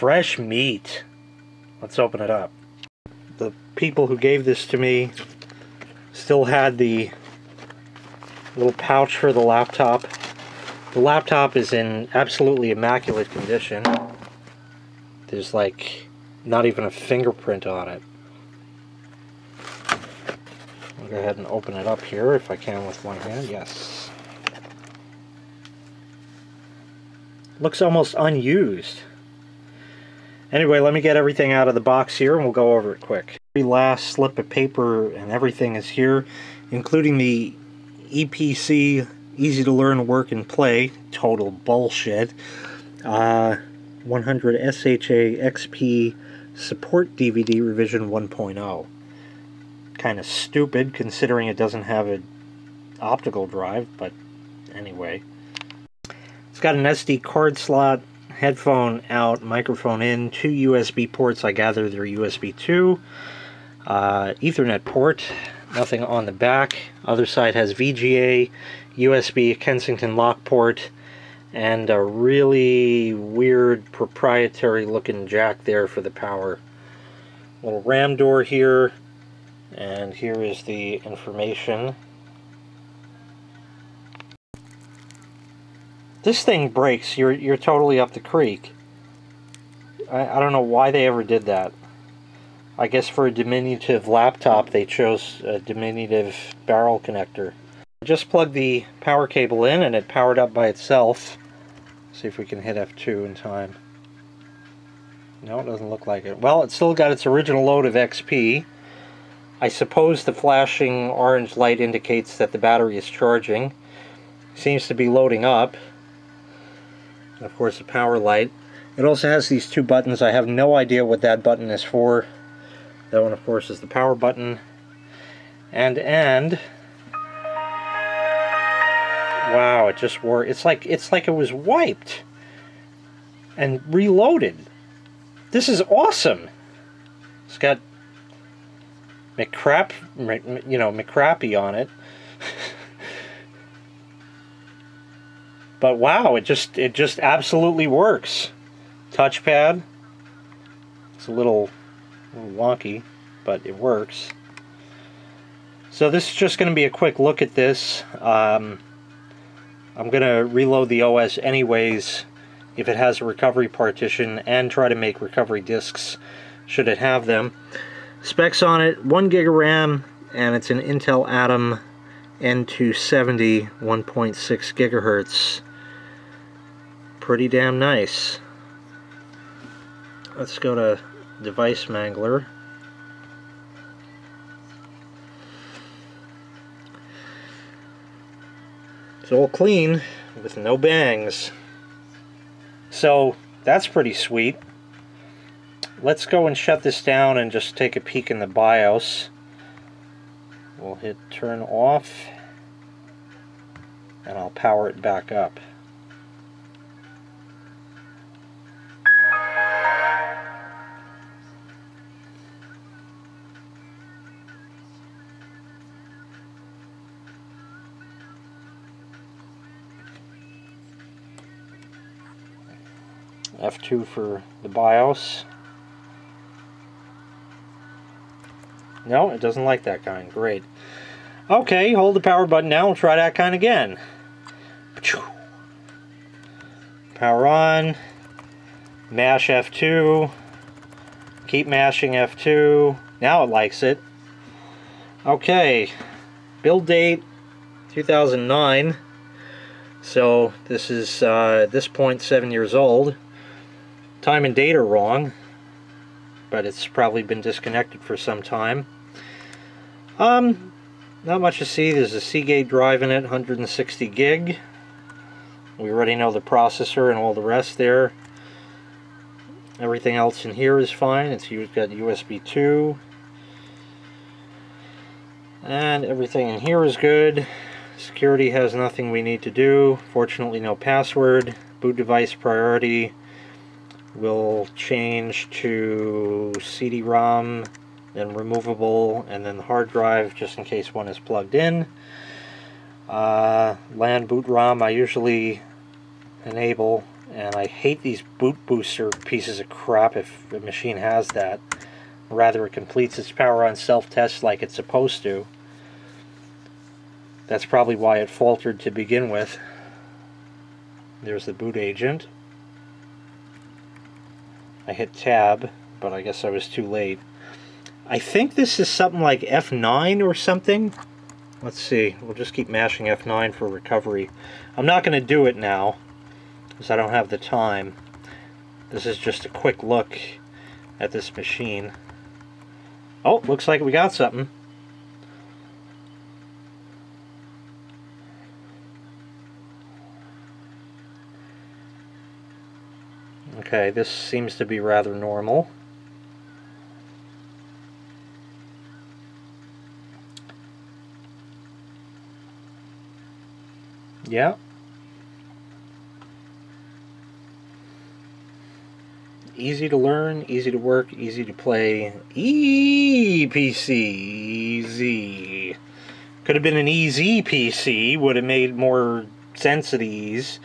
fresh meat. Let's open it up. The people who gave this to me still had the little pouch for the laptop. The laptop is in absolutely immaculate condition. There's like not even a fingerprint on it. I'll go ahead and open it up here if I can with one hand. Yes. Looks almost unused. Anyway, let me get everything out of the box here and we'll go over it quick. Every last slip of paper and everything is here, including the Eee PC Easy to Learn Work and Play, total bullshit. Uh, 100 SHA XP Support DVD Revision 1.0. Kind of stupid considering it doesn't have an optical drive, but anyway. It's got an SD card slot, headphone out, microphone in, two USB ports. I gather they're USB 2. Uh, Ethernet port, nothing on the back. Other side has VGA, USB, Kensington lock port, and a really weird proprietary looking jack there for the power. Little RAM door here, and here is the information. This thing breaks, you're, you're totally up the creek. I, I don't know why they ever did that. I guess for a diminutive laptop they chose a diminutive barrel connector. Just plugged the power cable in and it powered up by itself. See if we can hit F2 in time. No, it doesn't look like it. Well, it still got its original load of XP. I suppose the flashing orange light indicates that the battery is charging. Seems to be loading up. Of course the power light. It also has these two buttons. I have no idea what that button is for. That one, of course, is the power button. And, and... Wow, it just worked. It's like, it's like it was wiped. And reloaded. This is awesome. It's got McCrap, you know, McCrappy on it. But wow, it just, it just absolutely works. Touchpad. It's a little wonky, but it works. So this is just going to be a quick look at this. Um, I'm going to reload the OS anyways if it has a recovery partition and try to make recovery disks should it have them. Specs on it, 1 gig of RAM and it's an Intel Atom N270 1.6 gigahertz. Pretty damn nice. Let's go to device mangler. It's all clean with no bangs. So that's pretty sweet. Let's go and shut this down and just take a peek in the BIOS. We'll hit turn off and I'll power it back up. F2 for the BIOS. No, it doesn't like that kind. Great. Okay, hold the power button now. We'll try that kind again. Power on. Mash F2. Keep mashing F2. Now it likes it. Okay. Build date 2009. So this is uh, at this point seven years old. Time and date are wrong, but it's probably been disconnected for some time. Um, not much to see. There's a Seagate drive in it, 160 gig. We already know the processor and all the rest there. Everything else in here is fine. It's got USB 2. And everything in here is good. Security has nothing we need to do. Fortunately, no password. Boot device priority will change to CD-ROM, then removable, and then the hard drive just in case one is plugged in. Uh, LAN boot ROM I usually enable And I hate these boot booster pieces of crap if a machine has that. Rather, it completes its power on self-test like it's supposed to. That's probably why it faltered to begin with. There's the boot agent. I hit tab, but I guess I was too late. I think this is something like F9 or something. Let's see. We'll just keep mashing F9 for recovery. I'm not going to do it now because I don't have the time. This is just a quick look at this machine. Oh, looks like we got something. Okay, this seems to be rather normal. Yeah. Easy to learn, easy to work, easy to play. Eee PC. Easy. Could have been an easy PC, would have made more sense of these.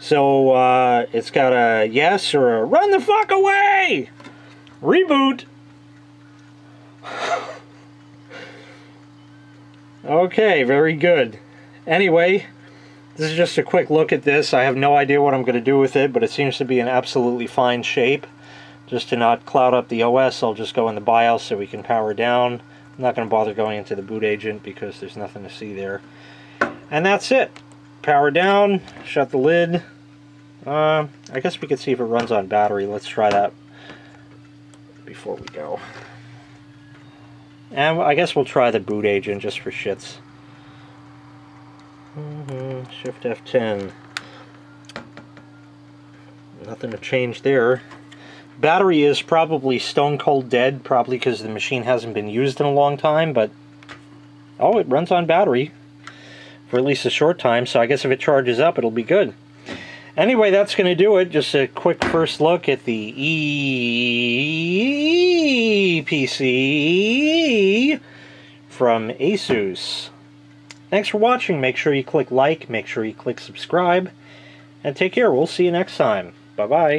So uh, it's got a yes or a run the fuck away! Reboot! okay, very good. Anyway, this is just a quick look at this. I have no idea what I'm going to do with it, but it seems to be in absolutely fine shape. Just to not cloud up the OS, I'll just go in the BIOS so we can power down. I'm not going to bother going into the boot agent because there's nothing to see there. And that's it power down, shut the lid. Uh, I guess we could see if it runs on battery. Let's try that before we go. And I guess we'll try the boot agent just for shits. Mm -hmm. Shift F10. Nothing to change there. Battery is probably stone cold dead, probably because the machine hasn't been used in a long time, but oh, it runs on battery for at least a short time, so I guess if it charges up, it'll be good. Anyway, that's going to do it. Just a quick first look at the Eee PC from Asus. Thanks for watching. Make sure you click like, make sure you click subscribe, and take care. We'll see you next time. Bye-bye.